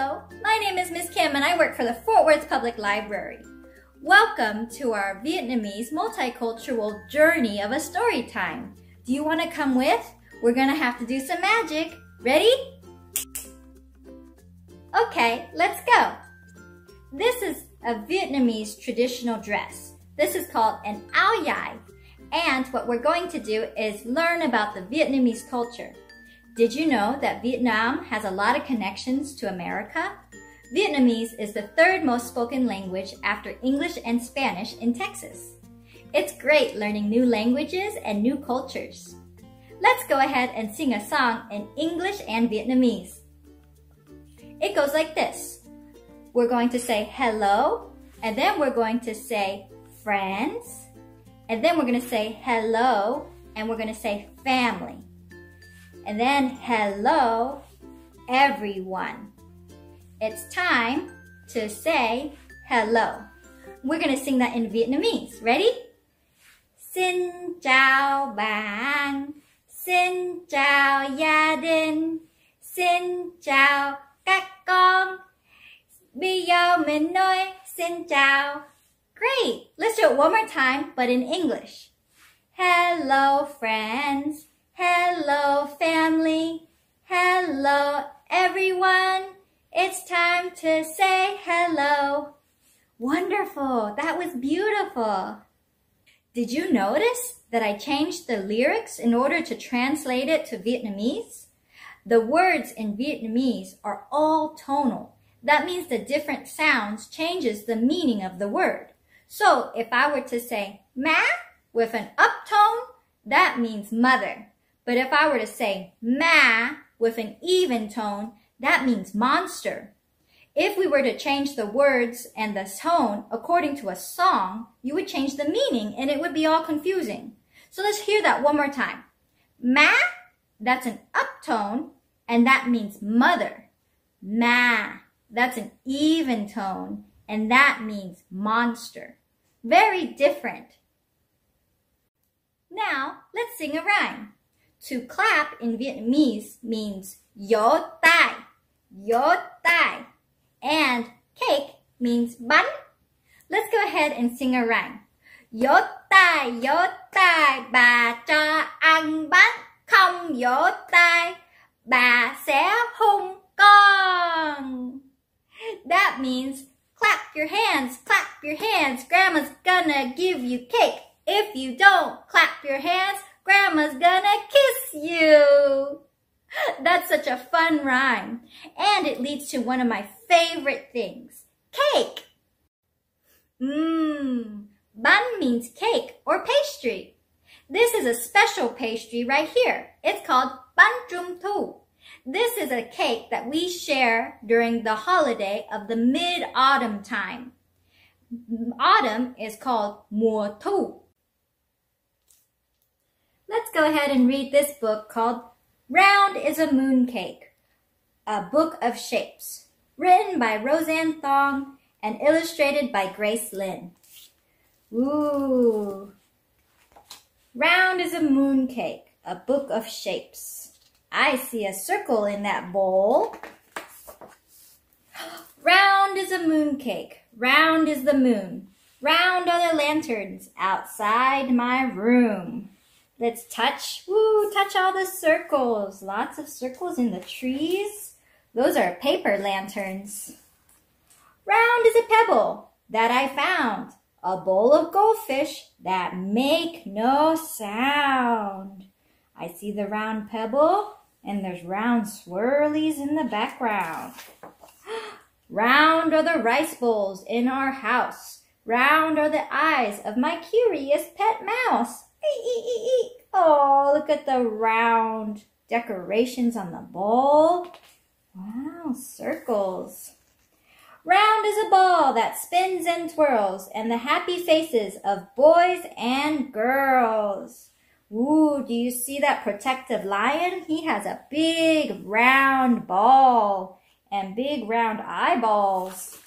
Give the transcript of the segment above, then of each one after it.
Hello, my name is Miss Kim and I work for the Fort Worth Public Library. Welcome to our Vietnamese multicultural journey of a story time. Do you want to come with? We're going to have to do some magic. Ready? Okay, let's go. This is a Vietnamese traditional dress. This is called an áo dài. And what we're going to do is learn about the Vietnamese culture. Did you know that Vietnam has a lot of connections to America? Vietnamese is the third most spoken language after English and Spanish in Texas. It's great learning new languages and new cultures. Let's go ahead and sing a song in English and Vietnamese. It goes like this. We're going to say hello, and then we're going to say friends, and then we're going to say hello, and we're going to say family. And then hello, everyone. It's time to say hello. We're to sing that in Vietnamese. Ready? Xin chào bạn. Xin chào gia đình. Xin chào các con. Bây giờ mình nói xin chào. Great! Let's do it one more time, but in English. Hello, friends. That was beautiful. Did you notice that I changed the lyrics in order to translate it to Vietnamese? The words in Vietnamese are all tonal. That means the different sounds changes the meaning of the word. So if I were to say ma with an uptone, that means mother. But if I were to say ma with an even tone, that means monster. If we were to change the words and the tone according to a song, you would change the meaning and it would be all confusing. So let's hear that one more time. Ma, that's an uptone and that means mother. Ma, that's an even tone and that means monster. Very different. Now, let's sing a rhyme. To clap in Vietnamese means yo tai, yo tai. And cake means bánh. Let's go ahead and sing a rhyme. Yo tai, yo tai, bà cho ăn bánh. Không yo tai, bà sẽ hung con. That means clap your hands, clap your hands. Grandma's gonna give you cake. If you don't clap your hands, Grandma's gonna kiss you. That's such a fun rhyme. And it leads to one of my favorite things, cake. Mmm, bun means cake or pastry. This is a special pastry right here. It's called bun trung thu. This is a cake that we share during the holiday of the mid-autumn time. Autumn is called mùa thu. Let's go ahead and read this book called Round is a Mooncake, a book of shapes, written by Roseanne Thong and illustrated by Grace Lin. Ooh. Round is a mooncake, a book of shapes. I see a circle in that bowl. Round is a mooncake, round is the moon, round are the lanterns outside my room. Let's touch, woo, touch all the circles. Lots of circles in the trees. Those are paper lanterns. Round is a pebble that I found. A bowl of goldfish that make no sound. I see the round pebble and there's round swirlies in the background. round are the rice bowls in our house. Round are the eyes of my curious pet mouse. Oh, look at the round decorations on the bowl. Wow, circles. Round is a ball that spins and twirls, and the happy faces of boys and girls. Ooh, do you see that protective lion? He has a big round ball and big round eyeballs.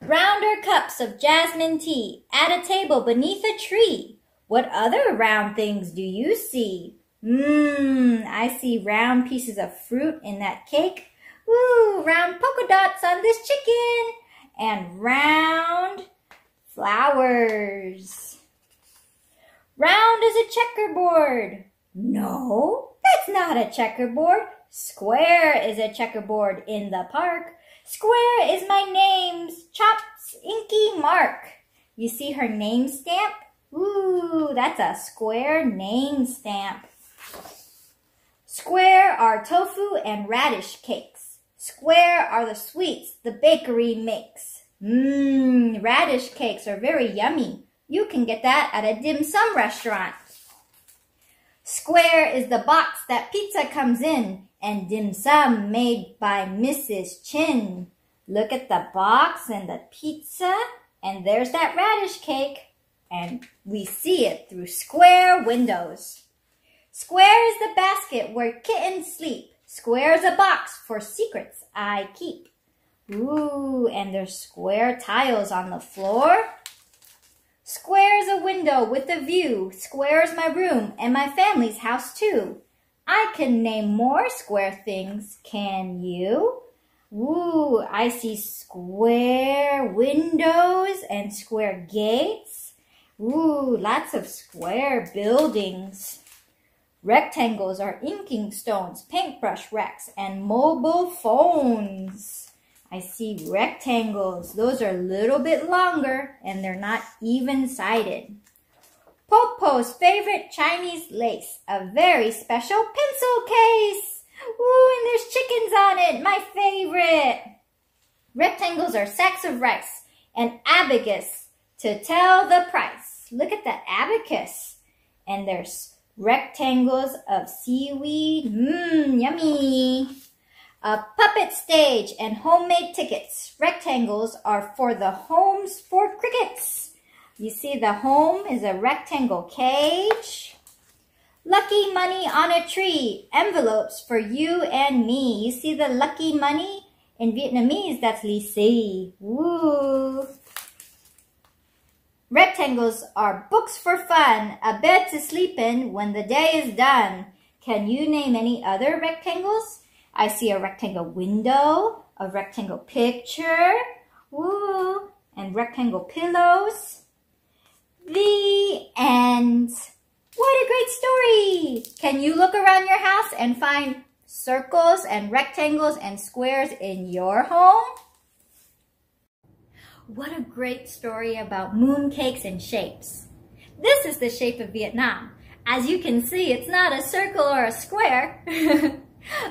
Rounder cups of jasmine tea at a table beneath a tree. What other round things do you see? Mmm, I see round pieces of fruit in that cake. Woo, round polka dots on this chicken. And round flowers. Round is a checkerboard. No, that's not a checkerboard. Square is a checkerboard in the park. Square is my name's Chop's inky mark. You see her name stamp? That's a square name stamp. Square are tofu and radish cakes. Square are the sweets the bakery makes. Mmm, radish cakes are very yummy. You can get that at a dim sum restaurant. Square is the box that pizza comes in and dim sum made by Mrs. Chin. Look at the box and the pizza and there's that radish cake and we see it through square windows. Square is the basket where kittens sleep. Square is a box for secrets I keep. Ooh, and there's square tiles on the floor. Square's a window with a view. Square's my room and my family's house too. I can name more square things, can you? Ooh, I see square windows and square gates. Ooh, lots of square buildings. Rectangles are inking stones, paintbrush racks, and mobile phones. I see rectangles. Those are a little bit longer and they're not even-sided. Popo's favorite Chinese lace, a very special pencil case. Ooh, and there's chickens on it, my favorite. Rectangles are sacks of rice, and abacus to tell the price. Look at that abacus. And there's rectangles of seaweed. Mmm, yummy. A puppet stage and homemade tickets. Rectangles are for the homes for crickets. You see the home is a rectangle cage. Lucky money on a tree. Envelopes for you and me. You see the lucky money? In Vietnamese, that's lì xì. Woo! Rectangles are books for fun, a bed to sleep in when the day is done. Can you name any other rectangles? I see a rectangle window, a rectangle picture, woo, and rectangle pillows. The end. What a great story! Can you look around your house and find circles and rectangles and squares in your home? What a great story about moon cakes and shapes. This is the shape of Vietnam. As you can see, it's not a circle or a square.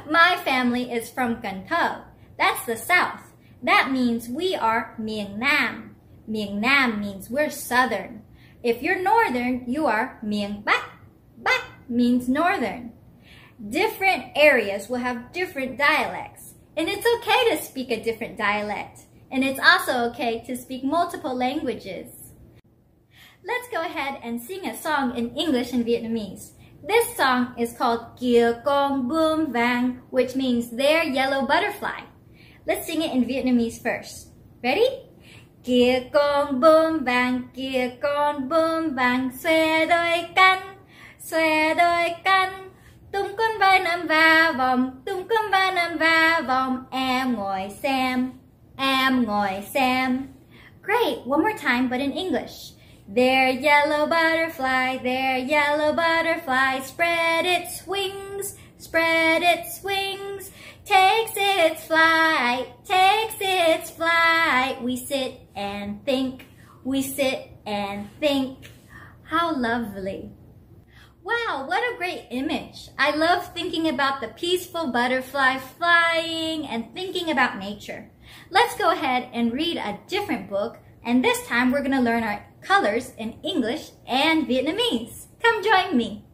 My family is from Cần Thơ. That's the south. That means we are miền Nam. Miền Nam means we're southern. If you're northern, you are miền Bắc. Bắc means northern. Different areas will have different dialects. And it's okay to speak a different dialect. And it's also okay to speak multiple languages. Let's go ahead and sing a song in English and Vietnamese. This song is called Kia Con Bướm Vàng, which means their yellow butterfly. Let's sing it in Vietnamese first. Ready? Kia con bướm vàng, kia con bướm vàng, xòe đôi cánh, xòe đôi cánh. Tung con vai nằm va vòng, tung con vai nằm va vòng, em ngồi xem, em ngồi. Great, one more time but in English. There, yellow butterfly, there, yellow butterfly, spread its wings, spread its wings, takes its flight, takes its flight. We sit and think, we sit and think. How lovely. Wow, what a great image. I love thinking about the peaceful butterfly flying and thinking about nature. Let's go ahead and read a different book and this time we're going to learn our colors in English and Vietnamese. Come join me.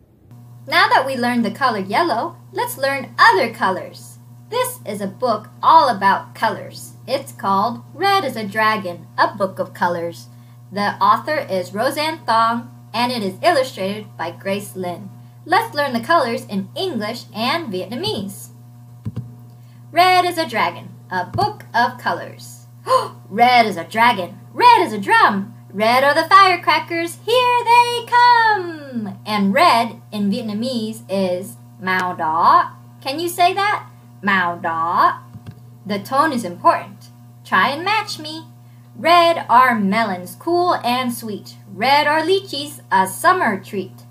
Now that we learned the color yellow, let's learn other colors. This is a book all about colors. It's called Red is a Dragon, a book of colors. The author is Roseanne Thong and it is illustrated by Grace Lin. Let's learn the colors in English and Vietnamese. Red is a Dragon, a book of colors. Red is a dragon. Red is a drum. Red are the firecrackers. Here they come. And red in Vietnamese is màu đỏ. Can you say that? Màu đỏ. The tone is important. Try and match me. Red are melons, cool and sweet. Red are lychees, a summer treat.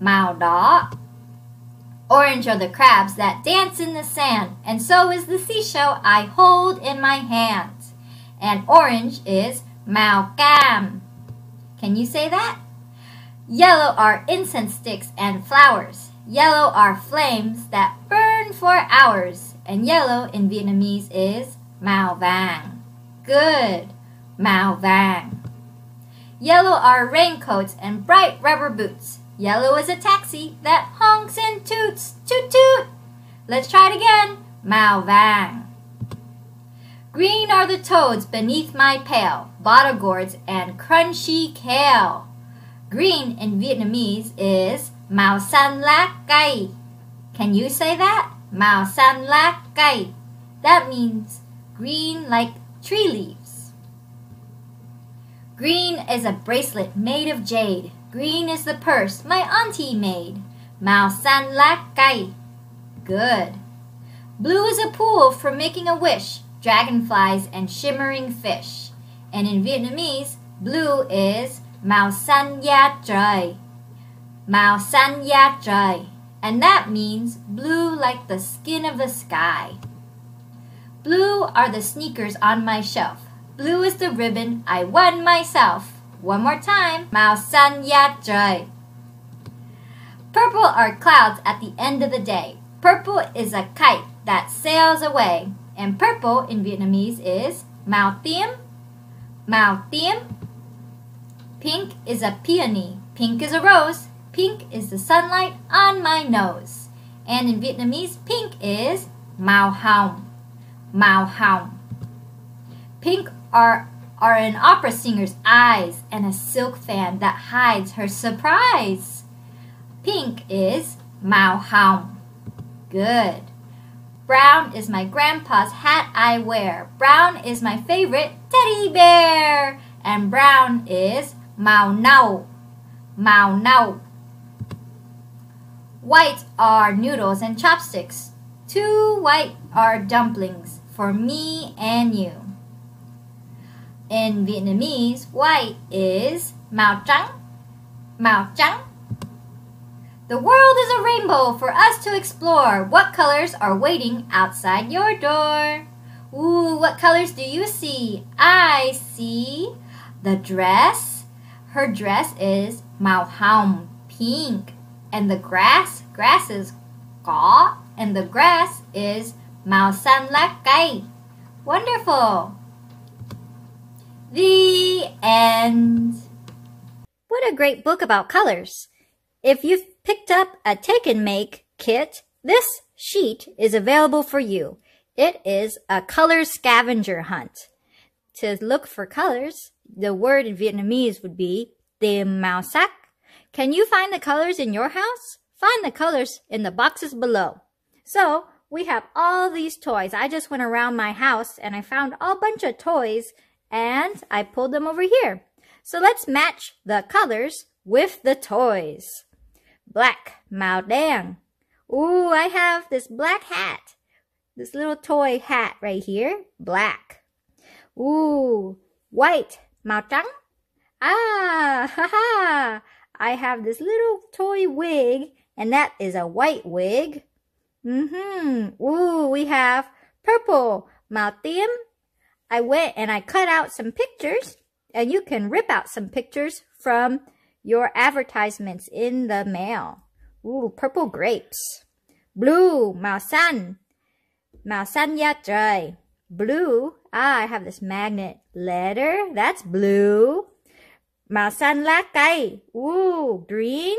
Màu đỏ. Orange are the crabs that dance in the sand, and so is the seashell I hold in my hands. And orange is Màu cam. Can you say that? Yellow are incense sticks and flowers. Yellow are flames that burn for hours. And yellow in Vietnamese is Màu Vàng. Good. Màu Vàng. Yellow are raincoats and bright rubber boots. Yellow is a taxi that honks and toots. Toot toot. Let's try it again. Màu Vàng. Green are the toads beneath my pail, bottle gourds and crunchy kale. Green in Vietnamese is Màu xanh lá cây. Can you say that? Màu xanh lá cây. That means green like tree leaves. Green is a bracelet made of jade. Green is the purse my auntie made. Màu xanh lá cây. Good. Blue is a pool for making a wish, dragonflies and shimmering fish. And in Vietnamese, blue is Màu xanh da trời. Màu xanh da trời. And that means blue like the skin of the sky. Blue are the sneakers on my shelf. Blue is the ribbon I won myself. One more time. Màu xanh da trời. Purple are clouds at the end of the day. Purple is a kite that sails away. And purple in Vietnamese is màu tím. Màu tím. Pink is a peony. Pink is a rose. Pink is the sunlight on my nose. And in Vietnamese, pink is màu hồng. Màu hồng. Pink are, are an opera singer's eyes and a silk fan that hides her surprise. Pink is màu hồng. Good. Brown is my grandpa's hat I wear. Brown is my favorite teddy bear. And brown is màu nâu. Màu nâu. White are noodles and chopsticks. Two white are dumplings for me and you. In Vietnamese, white is màu trắng. Màu trắng. The world is a rainbow for us to explore. What colors are waiting outside your door? Ooh, what colors do you see? I see the dress. Her dress is màu hồng, pink and the grass, grass is cỏ, and the grass is màu xanh lá cây. Wonderful! The end. What a great book about colors. If you've picked up a take and make kit, this sheet is available for you. It is a color scavenger hunt. To look for colors, the word in Vietnamese would be tìm màu sắc can you find the colors in your house? Find the colors in the boxes below. So, we have all these toys. I just went around my house and I found a bunch of toys and I pulled them over here. So let's match the colors with the toys. Black, màu đen. Ooh, I have this black hat. This little toy hat right here, black. Ooh, white, màu trắng. Ah, ha ha. I have this little toy wig, and that is a white wig. Mm-hmm. Ooh, we have purple, màu tím. I went and I cut out some pictures, and you can rip out some pictures from your advertisements in the mail. Ooh, purple grapes. Blue, màu xanh. Màu xanh. Blue, ah, I have this magnet letter. That's blue. Màu xanh. Ooh, green.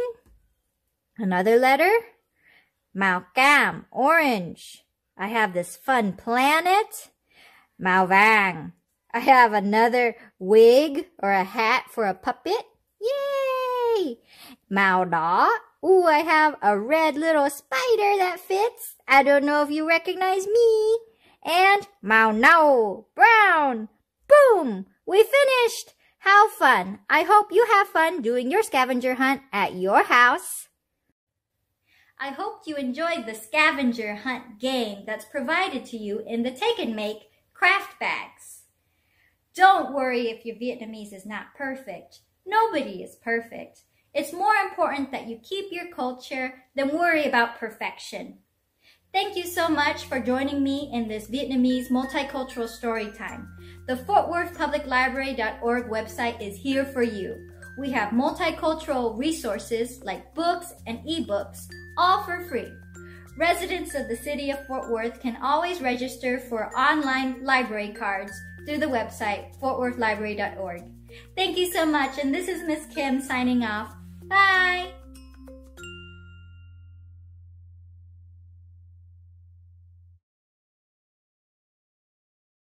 Another letter. Màu orange. I have this fun planet. Màu vàng. I have another wig or a hat for a puppet. Yay! Màu đỏ. Ooh, I have a red little spider that fits. I don't know if you recognize me. And màu nâu, brown. Boom! We finished! How fun! I hope you have fun doing your scavenger hunt at your house. I hope you enjoyed the scavenger hunt game that's provided to you in the Take and Make craft bags. Don't worry if your Vietnamese is not perfect. Nobody is perfect. It's more important that you keep your culture than worry about perfection. Thank you so much for joining me in this Vietnamese multicultural story time. The Fort Worth Public Library.org website is here for you. We have multicultural resources like books and ebooks, all for free. Residents of the city of Fort Worth can always register for online library cards through the website fortworthlibrary.org. Thank you so much, and this is Miss Kim signing off. Bye!